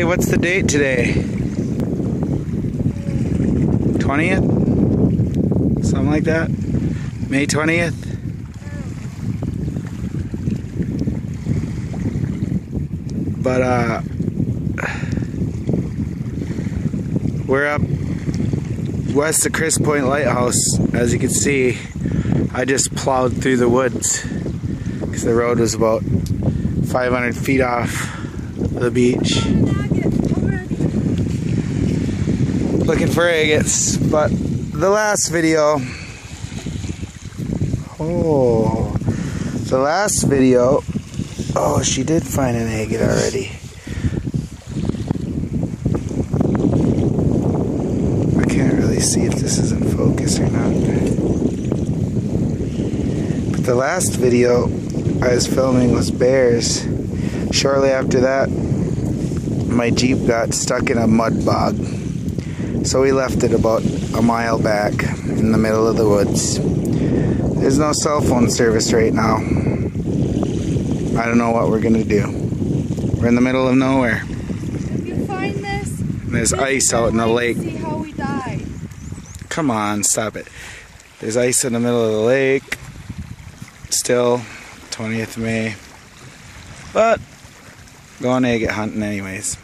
Hey, what's the date today? 20th? Something like that? May 20th? But, uh, we're up west of Crisp Point Lighthouse. As you can see, I just plowed through the woods because the road was about 500 feet off the beach. Looking for agates, but the last video, oh, the last video, oh, she did find an agate already. I can't really see if this is in focus or not. But the last video I was filming was bears. Shortly after that, my Jeep got stuck in a mud bog. So we left it about a mile back in the middle of the woods. There's no cell phone service right now. I don't know what we're gonna do. We're in the middle of nowhere. If you find this, There's ice out in the lake. See how we died. Come on, stop it. There's ice in the middle of the lake. Still, 20th May. But, Go on egg hunting anyways.